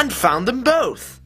and found them both.